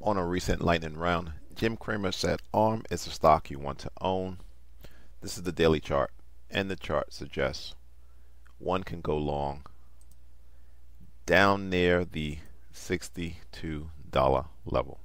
on a recent lightning round, Jim Cramer said ARM is a stock you want to own. This is the daily chart, and the chart suggests one can go long down near the $62 level.